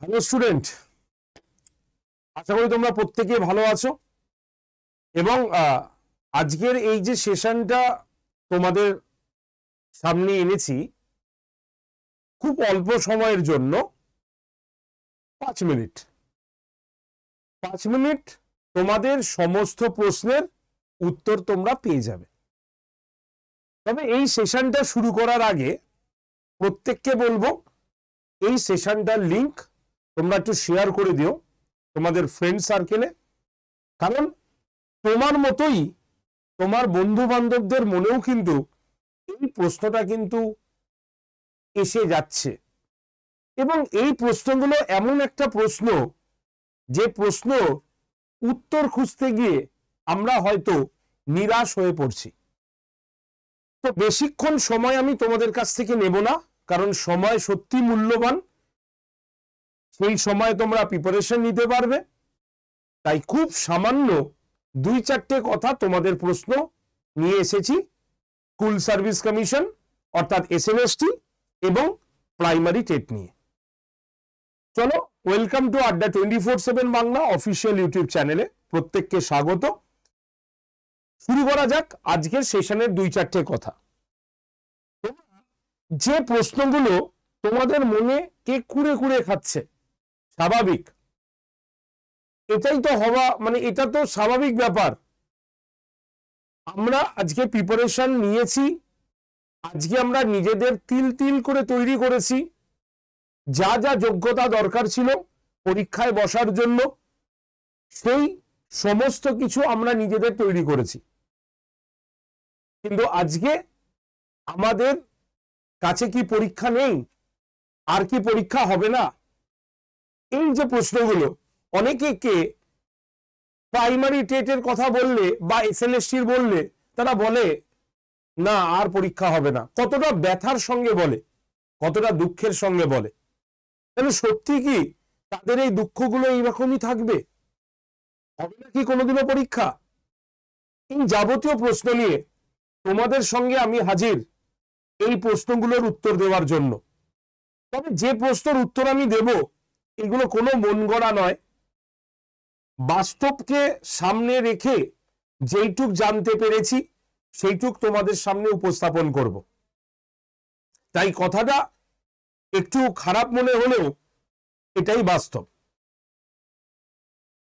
Hello student আশা করি তোমরা প্রত্যেকে ভালো আছো। এবং আজকের এই যে সেশনটা তোমাদের সামনে এনেছি, খুব অল্প সময়ের জন্য, পাঁচ মিনিট। পাঁচ মিনিট তোমাদের সমস্ত প্রশ্নের উত্তর তোমরা পেয়ে যাবে। তবে এই সেশনটা শুরু করার আগে প্রত্যেককে বলব, এই সেশনটার লিংক তোমরা একটু শেয়ার করে দিও তোমাদের ফ্রেন্ড সার্কেলে কারণ তোমার মতোই তোমার বন্ধু বান্ধবদের মনেও কিন্তু এই প্রশ্নটা কিন্তু এসে যাচ্ছে। এবং এই প্রশ্নগুলো এমন একটা প্রশ্ন, যে প্রশ্ন উত্তর খুঁজতে গিয়ে আমরা হয়তো নিরাশ হয়ে পড়ছি। তো বেশিক্ষণ সময় আমি তোমাদের কাছ থেকে নেব না, কারণ সময় সত্যি মূল্যবান। সেই সময় তোমরা প্রিপারেশন নিতে পারবে। তাই খুব সামান্য দুই চারটে কথা তোমাদের প্রশ্ন নিয়ে এসেছি। স্কুল সার্ভিস কমিশন অর্থাৎ এসএমএসটি এবং প্রাইমারি টেট নিয়ে। চলো welcome to Adda twenty four seven Bangla official YouTube চ্যানেলে প্রত্যেককে স্বাগত। শুরু করা যাক আজকের সেশনের দুই চারটে কথা। যে প্রশ্নগুলো তোমাদের মনে কে কুড়ে কুড়ে খাচ্ছে স্বাভাবিক। এটাই তো হওয়া মানে এটা তো স্বাভাবিক ব্যাপার। আমরা আজকে প্রিপারেশন নিয়েছি, আজকে আমরা নিজেদের তিল তিল করে তৈরি করেছি। যা যা যোগ্যতা দরকার ছিল পরীক্ষায় বসার জন্য, সেই সমস্ত কিছু আমরা নিজেদের তৈরি করেছি। কিন্তু আজকে আমাদের কাছে কি পরীক্ষা নেই? আর কি পরীক্ষা হবে না? এই যে প্রশ্নগুলো, অনেকে কে প্রাইমারি টেটের কথা বললে বা এস এসএলএসটির বললে, তারা বলে, না, আর পরীক্ষা হবে না। কতটা ব্যথার সঙ্গে বলে, কতটা দুঃখের সঙ্গে বলে। তাহলে সত্যি কি তাদের এই দুঃখগুলো এইরকমই থাকবে? হবে না কি কোনোদিনও পরীক্ষা? এই যাবতীয় প্রশ্ন নিয়ে তোমাদের সঙ্গে আমি হাজির এই প্রশ্নগুলোর উত্তর দেওয়ার জন্য। তবে যে প্রশ্নের উত্তর আমি দেব এগুলো কোনো মন গড়া নয়। বাস্তবকে সামনে রেখে যেইটুক জানতে পেরেছি, সেইটুক তোমাদের সামনে উপস্থাপন করব। তাই কথাটা একটু খারাপ মনে হলেও এটাই বাস্তব।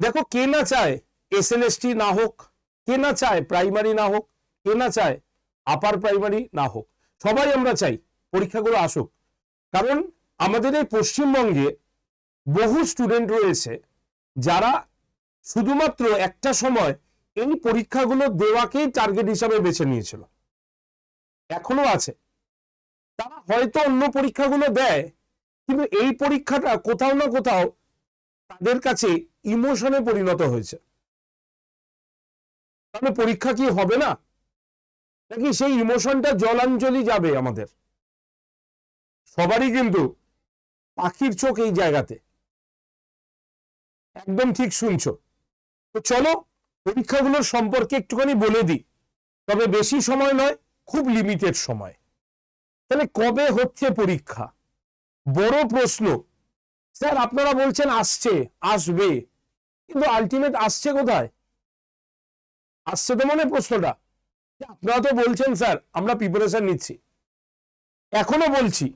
দেখো, কে না চায় এস এসএলএসটি না হোক, কে না চায় প্রাইমারি না হোক, কে না চায় আপার প্রাইমারি না হোক, সবাই আমরা চাই পরীক্ষাগুলো আসুক। কারণ আমাদের এই পশ্চিমবঙ্গে বহু স্টুডেন্ট রয়েছে যারা শুধুমাত্র একটা সময় এই পরীক্ষাগুলো দেওয়াকেই টার্গেট হিসাবে বেছে নিয়েছিল। এখনও আছে। তারা হয়তো অন্য পরীক্ষাগুলো দেয়, কিন্তু এই পরীক্ষাটা কোথাও না কোথাও তাদের কাছে ইমোশনে পরিণত হয়েছে। তাহলে পরীক্ষা কি হবে না? নাকি সেই ইমোশনটা জলাঞ্জলি যাবে আমাদের? সবারই কিন্তু পাখির চোখ এই জায়গাতে। একদম ঠিক শুনছো। তো চলো, পরীক্ষাগুলোর সম্পর্কে একটুখানি বলে দিই। তবে বেশি সময় নয়, খুব লিমিটেড সময়। তাহলে কবে হচ্ছে পরীক্ষা? বড় প্রশ্ন। স্যার, আপনারা বলছেন আসছে, আসবে। কিন্তু আলটিমেট আসছে কোথায়? আসছে তো মনে প্রশ্নটা। আপনারা তো বলছেন, স্যার, আমরা প্রিপারেশন নিচ্ছি। এখনও বলছি,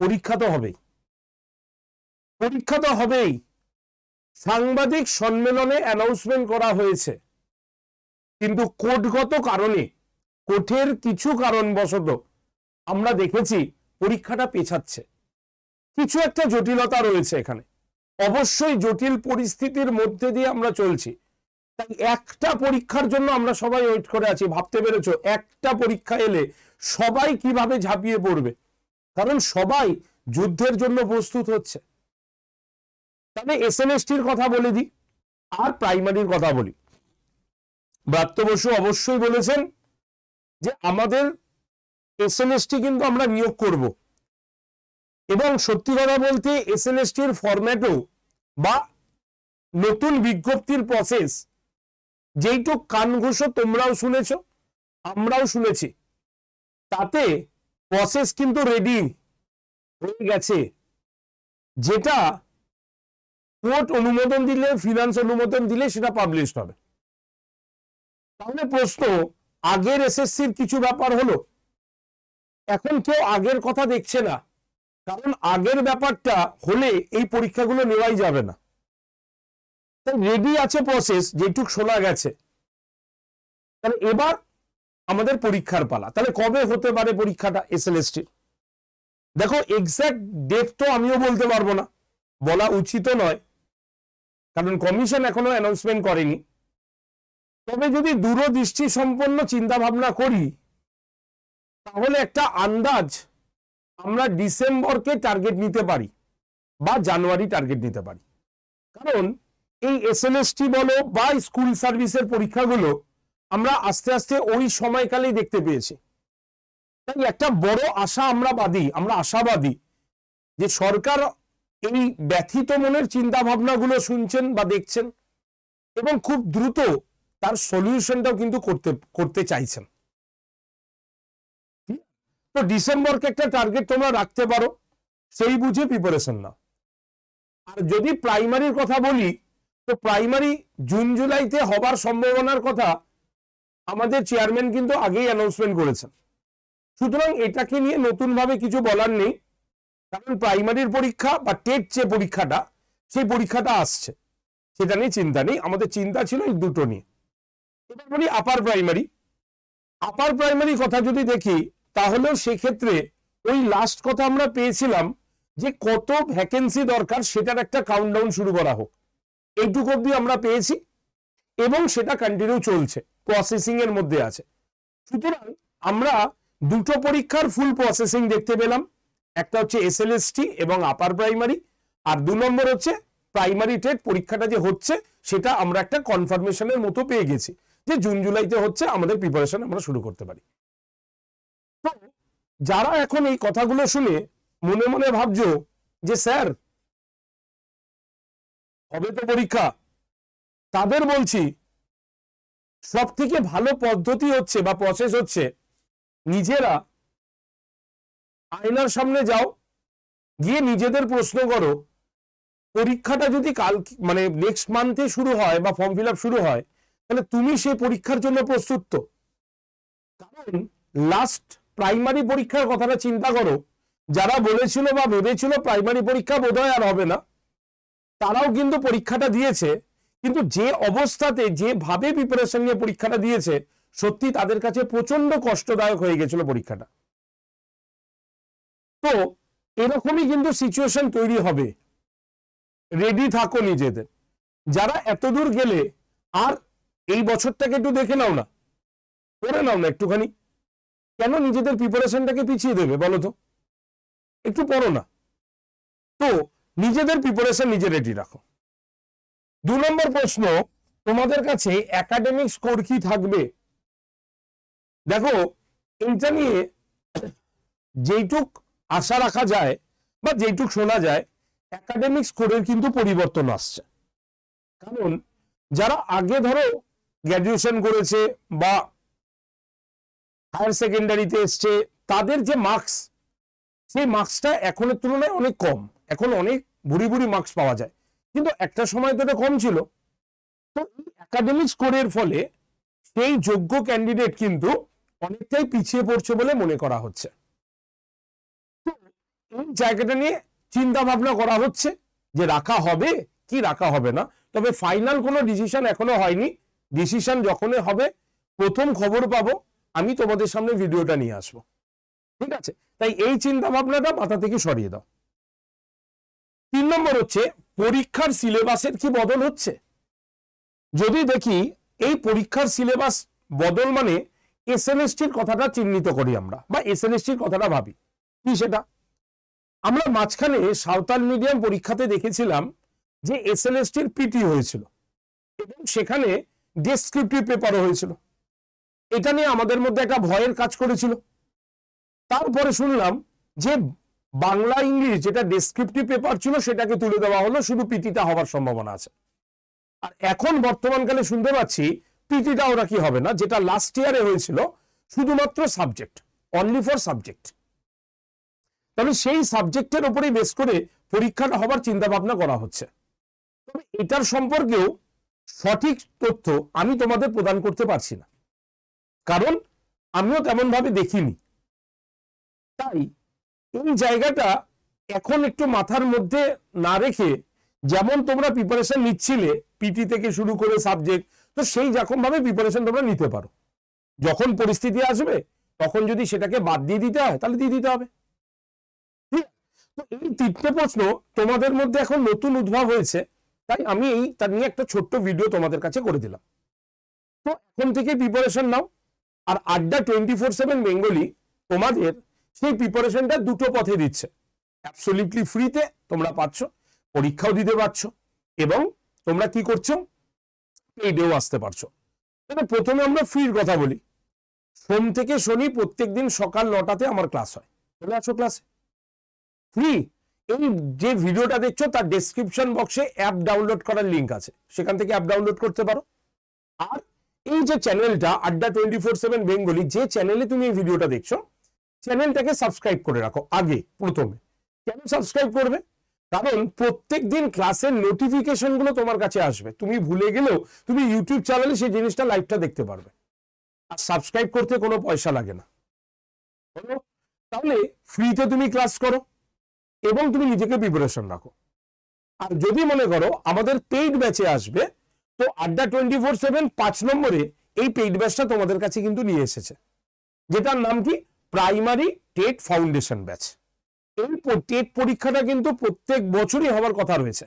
পরীক্ষা তো হবেই। পরীক্ষা তো হবেই। সাংবাদিক সম্মেলনে অ্যানাউন্সমেন্ট করা হয়েছে। কিন্তু কোর্টগত কারণে কোর্টের কিছু কারণবশত আমরা দেখেছি পরীক্ষাটা পেছাচ্ছে। কিছু একটা জটিলতা রয়েছে এখানে। অবশ্যই জটিল পরিস্থিতির মধ্যে দিয়ে আমরা চলছি। তাই একটা পরীক্ষার জন্য আমরা সবাই ওয়েট করে আছি, ভাবতে পেরেছ? একটা পরীক্ষা এলে সবাই কীভাবে ঝাঁপিয়ে পড়বে? কারণ সবাই যুদ্ধের জন্য প্রস্তুত হচ্ছে। তাহলে এসএনএসটির কথা বলে দিই, আর প্রাইমারির কথা বলি। ব্রাত্য বসু অবশ্যই বলেছেন যে আমাদের এস এসএনএসটি কিন্তু আমরা নিয়োগ করব। এবং সত্যি কথা বলতে এস এসএনএসটির ফরম্যাটও বা নতুন বিজ্ঞপ্তির প্রসেস যেইটুক কান ঘুষো তোমরাও শুনেছ, আমরাও শুনেছি। তাতে প্রসেস কিন্তু রেডি হয়ে গেছে, যেটা কোর্ট অনুমোদন দিলে ফিনান্স অনুমোদন দিলে সেটা পাবলিশড হবে। তাহলে প্রশ্ন, আগের এসএসসির কিছু ব্যাপার হলো? এখন কেউ আগের কথা দেখছে না। কারণ আগের ব্যাপারটা হলে এই পরীক্ষাগুলো নেওয়াই যাবে না। তাই রেডি আছে প্রসেস যেটুক শোনা গেছে। তাহলে এবার আমাদের পরীক্ষার পালা। তাহলে কবে হতে পারে পরীক্ষাটা এসএলএসটির দেখো এক্সাক্ট ডেট তো আমিও বলতে পারব না। বলা উচিত নয়। কারণ কমিশন এখনও অ্যানাউন্সমেন্ট করেনি। তবে যদি দূরদৃষ্টি সম্পন্ন চিন্তা ভাবনা করি, তাহলে একটা আন্দাজ আমরা ডিসেম্বরকে টার্গেট নিতে পারি বা জানুয়ারি টার্গেট নিতে পারি। কারণ এই এস এসএলএসটি বলো বা স্কুল সার্ভিসের পরীক্ষাগুলো আমরা আস্তে আস্তে ওই সময়কালেই দেখতে পেয়েছি। তাই একটা বড় আশা আমরা বাদী, আমরা আশাবাদী যে সরকার এই ব্যথিত মনের চিন্তা ভাবনাগুলো শুনছেন বা দেখছেন এবং খুব দ্রুত তার সলিউশনটাও কিন্তু করতে করতে চাইছেন। তো ডিসেম্বরকে একটা টার্গেট তোমরা রাখতে পারো, সেই বুঝে প্রিপারেশন নাও। আর যদি প্রাইমারির কথা বলি, তো প্রাইমারি জুন, জুলাইতে হবার সম্ভাবনার কথা আমাদের চেয়ারম্যান কিন্তু আগেই অ্যানাউন্সমেন্ট করেছেন। সুতরাং এটাকে নিয়ে নতুনভাবে কিছু বলার নেই। কারণ প্রাইমারির পরীক্ষা বা টেট যে পরীক্ষাটা, সেই পরীক্ষাটা আসছে। সেটা নিয়ে চিন্তা নেই, আমাদের চিন্তা ছিল এই দুটো নিয়ে। এবার বলি আপার প্রাইমারি আপার প্রাইমারি কথা যদি দেখি, তাহলেও সেক্ষেত্রে ওই লাস্ট কথা আমরা পেয়েছিলাম যে কত ভ্যাকেন্সি দরকার, সেটার একটা কাউন্টডাউন শুরু করা হোক। এইটুকু অব্দি আমরা পেয়েছি এবং সেটা কন্টিনিউ চলছে প্রসেসিং এর মধ্যে আছে। সুতরাং আমরা দুটো পরীক্ষার ফুল প্রসেসিং দেখতে পেলাম। একটা হচ্ছে এসএলএসটি এবং আপার প্রাইমারি আর দু নম্বর হচ্ছে প্রাইমারি টেট পরীক্ষাটা যে হচ্ছে, সেটা আমরা একটা কনফার্মেশনের মতো পেয়ে গেছি যে জুন, জুলাইতে হচ্ছে আমাদের প্রিপারেশন আমরা শুরু করতে পারি। যারা এখন এই কথাগুলো শুনে মনে মনে ভাবছ যে, স্যার, হবে তো পরীক্ষা। তাদের বলছি সব থেকে ভালো পদ্ধতি হচ্ছে বা প্রসেস হচ্ছে নিজেরা আয়নার সামনে যাও, গিয়ে নিজেদের প্রশ্ন করো। পরীক্ষাটা যদি কাল মানে নেক্সট মান্থে শুরু হয় বা ফর্ম ফিল শুরু হয়, তাহলে তুমি সেই পরীক্ষার জন্য প্রস্তুত তো। কারণ লাস্ট প্রাইমারি পরীক্ষার কথাটা চিন্তা করো। যারা বলেছিল বা ভেবেছিল প্রাইমারি পরীক্ষা বোধহয় আর হবে না, তারাও কিন্তু পরীক্ষাটা দিয়েছে। কিন্তু যে অবস্থাতে, যেভাবে প্রিপারেশন নিয়ে পরীক্ষাটা দিয়েছে, সত্যি তাদের কাছে প্রচণ্ড কষ্টদায়ক হয়ে গেছিল পরীক্ষাটা। তো এরকমই কিন্তু সিচুয়েশন তৈরি হবে। রেডি থাকো নিজেদের। যারা এতদূর গেলে আর এই বছরটাকে একটু দেখে নাও না। করে নাও না একটুখানি। কেন নিজেদের প্রিপারেশনটাকে পিছিয়ে দেবে বলো তো? একটু পড়ো না। তো নিজেদের প্রিপারেশন নিজে রেডি রাখো। দু নম্বর প্রশ্ন, তোমাদের কাছে একাডেমিক স্কোর কি থাকবে? দেখো, এইটা নিয়ে যেইটুক আশা রাখা যায় বা যেইটুক শোনা যায় একাডেমিক স্কোরের কিন্তু পরিবর্তন আসছে। কারণ যারা আগে ধরো গ্র্যাজুয়েশন করেছে বা হায়ার সেকেন্ডারিতে এসছে, তাদের যে মার্কস সেই মার্কসটা এখনের তুলনায় অনেক কম। এখন অনেক বুড়ি বুড়ি মার্কস পাওয়া যায়। কিন্তু একটা সময় তো কম ছিল। তো একাডেমিক স্কোরের ফলে সেই যোগ্য ক্যান্ডিডেট কিন্তু অনেকটাই পিছিয়ে পড়ছে বলে মনে করা হচ্ছে। জায়গাটা নিয়ে চিন্তা ভাবনা করা হচ্ছে যে রাখা হবে, কি রাখা হবে না। তবে ফাইনাল কোনো ডিসিশন এখনও হয়নি। ডিসিশন যখনই হবে, প্রথম খবর পাবো, আমি তোমাদের সামনে ভিডিওটা নিয়ে আসব। ঠিক আছে? তাই এই চিন্তা ভাবনাটা মাথা থেকে সরিয়ে দাও। তিন নম্বর হচ্ছে, পরীক্ষার সিলেবাসের কি বদল হচ্ছে? যদি দেখি, এই পরীক্ষার সিলেবাস বদল মানে এসএনএসটির কথাটা চিহ্নিত করি আমরা, বা এসএনএসটির কথাটা ভাবি। কি সেটা? আমরা মাঝখানে সাঁওতাল মিডিয়াম পরীক্ষাতে দেখেছিলাম যে এসএলএসটির পিটি হয়েছিল এবং সেখানে ডেসক্রিপটিভ পেপারও হয়েছিল। এটা নিয়ে আমাদের মধ্যে একটা ভয়ের কাজ করেছিল। তারপরে শুনলাম যে বাংলা ইংলিশ যেটা ডেসক্রিপটিভ পেপার ছিল সেটাকে তুলে দেওয়া হলো, শুধু পিটিটা হওয়ার সম্ভাবনা আছে। আর এখন বর্তমানকালে শুনতে পাচ্ছি পিটিটা ওরা কি হবে না, যেটা লাস্ট ইয়ারে হয়েছিল, শুধুমাত্র সাবজেক্ট অনলি ফর সাবজেক্ট তাহলে সেই সাবজেক্টের উপরেই বেস করে পরীক্ষাটা হবার চিন্তা ভাবনা করা হচ্ছে। তবে এটার সম্পর্কেও সঠিক তথ্য আমি তোমাদের প্রদান করতে পারছি না। কারণ আমিও তেমন ভাবে দেখিনি। তাই এই জায়গাটা এখন একটু মাথার মধ্যে না রেখে যেমন তোমরা প্রিপারেশন নিচ্ছিলে পিটি থেকে শুরু করে সাবজেক্ট তো সেই রকম ভাবে প্রিপারেশন তোমরা নিতে পারো। যখন পরিস্থিতি আসবে, তখন যদি সেটাকে বাদ দিয়ে দিতে হয়, তাহলে দিয়ে দিতে হবে। এই তিনটে প্রশ্ন তোমাদের মধ্যে এখন নতুন উদ্ভব হয়েছে, তাই আমি এই, তার নিয়ে একটা ছোট্ট ভিডিও তোমাদের কাছে করে দিলাম। তো এখন থেকে প্রিপারেশন নাও, আর আড্ডা টোয়েন্টি ফোর সেভেন বেঙ্গলি তোমাদের সেই প্রিপারেশনটা দুটো পথে দিচ্ছে। অ্যাবসলিউটলি ফ্রিতে তোমরা পাচ্ছ, পরীক্ষাও দিতে পারছ, এবং তোমরা কি করছ? পেইডেও আসতে পারছ। তবে প্রথমে আমরা ফ্রির কথা বলি। সোম থেকে শনি প্রত্যেকদিন সকাল নটাতে আমার ক্লাস হয়। চলে আসো ক্লাসে ফ্রি এই যে ভিডিওটা দেখছ, তার ডেসক্রিপশন বক্সে অ্যাপ ডাউনলোড করার লিঙ্ক আছে। সেখান থেকে অ্যাপ ডাউনলোড করতে পারো। আর এই যে চ্যানেলটা আড্ডা টোয়েন্টি ফোর সেভেন বেঙ্গলি যে চ্যানেলে তুমি এই ভিডিওটা দেখছ চ্যানেলটাকে সাবস্ক্রাইব করে রাখো, আগে, প্রথমে। কেন সাবস্ক্রাইব করবে? কারণ প্রত্যেক দিন ক্লাসের নোটিফিকেশনগুলো তোমার কাছে আসবে। তুমি ভুলে গেলেও তুমি ইউটিউব চ্যানেলে সেই জিনিসটা লাইভটা দেখতে পারবে। আর সাবস্ক্রাইব করতে কোনো পয়সা লাগে না। তাহলে ফ্রিতে তুমি ক্লাস করো। এবং তুমি নিজেকে প্রিপারেশন রাখো। আর যদি মনে করো আমাদের পেইড ব্যাচে আসবে, তো আড্ডা টোয়েন্টি ফোর সেভেন পাঁচ নম্বরে এই পেইড ব্যাচটা তোমাদের কাছে কিন্তু নিয়ে এসেছে। যেটার নাম কি? প্রাইমারি টেট ফাউন্ডেশন ব্যাচ এই টেট পরীক্ষাটা কিন্তু প্রত্যেক বছরই হওয়ার কথা রয়েছে।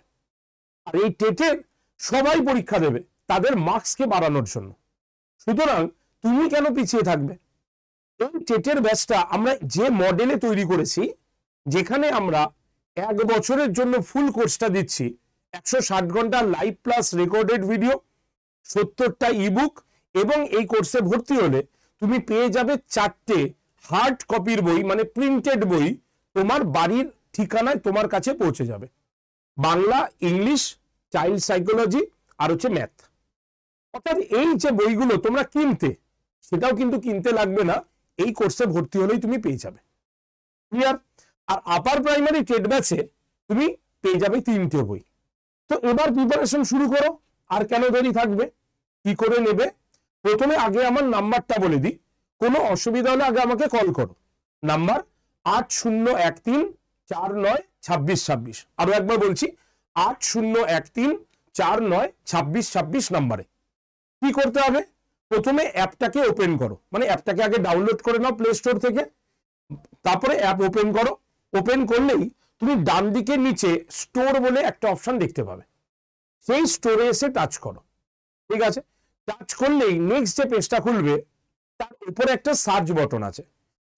আর এই টেটের সবাই পরীক্ষা দেবে, তাদের মার্কসকে বাড়ানোর জন্য। সুতরাং তুমি কেন পিছিয়ে থাকবে? এই টেটের ব্যাচটা আমরা যে মডেলে তৈরি করেছি যেখানে আমরা এক বছরের জন্য ফুল কোর্সটা দিচ্ছি। একশো ষাট ঘণ্টা লাইভ প্লাস রেকর্ডেড ভিডিও সত্তরটা ইবুক এবং এই কোর্সে ভর্তি হলে তুমি পেয়ে যাবে চারটে হার্ড কপির বই মানে প্রিন্টেড বই তোমার বাড়ির ঠিকানায় তোমার কাছে পৌঁছে যাবে। বাংলা, ইংলিশ চাইল্ড সাইকোলজি আর হচ্ছে ম্যাথ অর্থাৎ এই যে বইগুলো তোমরা কিনতে, সেটাও কিন্তু কিনতে লাগবে না, এই কোর্সে ভর্তি হলেই তুমি পেয়ে যাবে। ক্লিয়ার আর আপার প্রাইমারি টেট ব্যাচে তুমি পেয়ে যাবে তিনটে বই। তো এবার প্রিপারেশন শুরু করো, আর কেন দেরি থাকবে, কি করে নেবে? প্রথমে আগে আমার নাম্বারটা বলে দিই, কোনো অসুবিধা হলে আগে আমাকে কল করো। নাম্বার আট শূন্য এক তিন চার নয় ছাব্বিশ ছাব্বিশ। আরও একবার বলছি, আট শূন্য এক তিন চার নয় ছাব্বিশ ছাব্বিশ নাম্বারে। কি করতে হবে? প্রথমে অ্যাপটাকে ওপেন করো। মানে অ্যাপটাকে আগে ডাউনলোড করে নাও প্লে স্টোর থেকে। তারপরে অ্যাপ ওপেন করো। ওপেন করলেই তুমি ডান দিকের নিচে স্টোর বলে একটা অপশন দেখতে পাবে। সেই স্টোরে এসে টাচ করো। ঠিক আছে? টাচ করলেই নেক্সট যে পেজটা খুলবে, তার উপরে একটা সার্চ বটন আছে।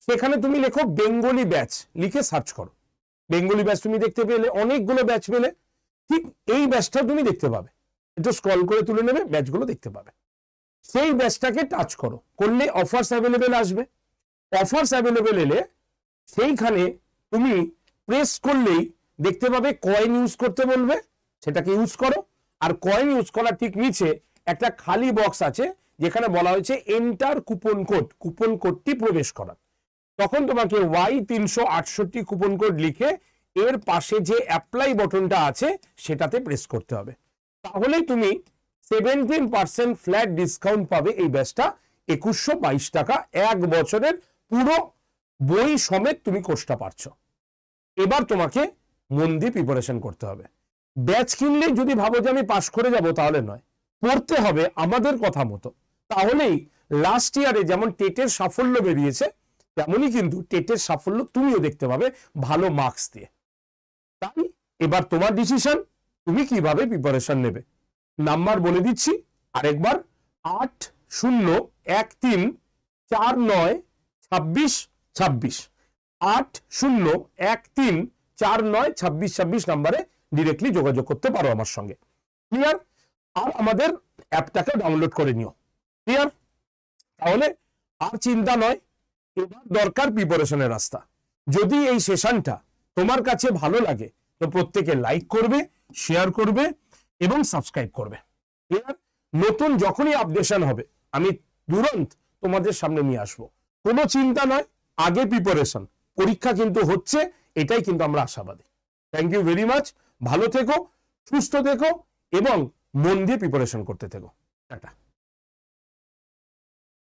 সেখানে তুমি লেখো বেঙ্গলি ব্যাচ লিখে সার্চ করো। বেঙ্গলি ব্যাচ তুমি দেখতে পেলে, অনেকগুলো ব্যাচ পেলে, ঠিক এই ব্যাচটা তুমি দেখতে পাবে। একটু স্ক্রল করে তুলে নেবে ব্যাচগুলো দেখতে পাবে। সেই ব্যাচটাকে টাচ করো। করলে অফার্স অ্যাভেলেবেল আসবে। অফার্স অ্যাভেলেবেল এলে সেইখানে তুমি প্রেস করলেই দেখতে পাবে কয়েন ইউজ করতে বলবে, সেটাকে ইউজ করো। আর কয়েন ইউজ করার ঠিক নিচে একটা খালি বক্স আছে, যেখানে বলা হয়েছে এন্টার কুপন কোড কুপন কোডটি প্রবেশ করা। তখন তোমাকে ওয়াই তিনশো আটষট্টি কুপন কোড লিখে এর পাশে যে অ্যাপ্লাই বটনটা আছে, সেটাতে প্রেস করতে হবে। তাহলেই তুমি সেভেন্টিন পার্সেন্ট ফ্ল্যাট ডিসকাউন্ট পাবে এই ব্যাচটা একুশশো বাইশ টাকা, এক বছরের পুরো বই সমেত তুমি কোর্সটা পাচ্ছ এবার তোমাকে মন দিয়ে প্রিপারেশন করতে হবে। ব্যাচ কিনলে যদি ভাবো যে আমি পাশ করে যাব তাহলে নয়। পড়তে হবে আমাদের কথা মতো। তাহলেই লাস্ট ইয়ারে যেমন টেটের সাফল্য বেরিয়েছে, তেমনই কিন্তু টেটের সাফল্য তুমিও দেখতে পাবে ভালো মার্কস দিয়ে। তাই এবার তোমার ডিসিশন তুমি কীভাবে প্রিপারেশন নেবে? নাম্বার বলে দিচ্ছি, আরেকবার, আট, শূন্য, এক, তিন, চার, নয়, ছাব্বিশ ছাব্বিশ। আট শূন্য এক তিন চার নয় ছাব্বিশ ছাব্বিশ নাম্বারে ডিরেক্টলি যোগাযোগ করতে পারো আমার সঙ্গে। ক্লিয়ার আর আমাদের অ্যাপটাকে ডাউনলোড করে নিও। ক্লিয়ার তাহলে আর চিন্তা নয়, এবার দরকার প্রিপারেশনের রাস্তা। যদি এই সেশনটা তোমার কাছে ভালো লাগে, তো প্রত্যেকে লাইক করবে শেয়ার করবে এবং সাবস্ক্রাইব করবে। ক্লিয়ার নতুন যখনই আপডেশন হবে, আমি তুরন্ত তোমাদের সামনে নিয়ে আসব। কোনো চিন্তা নয় আগে প্রিপারেশন পরীক্ষা কিন্তু হচ্ছে, এটাই কিন্তু আমরা আশাবাদী। থ্যাংক ইউ ভেরি মাচ ভালো থেকো, সুস্থ থেকো, এবং মন দিয়ে প্রিপারেশন করতে থেকো। টাটা।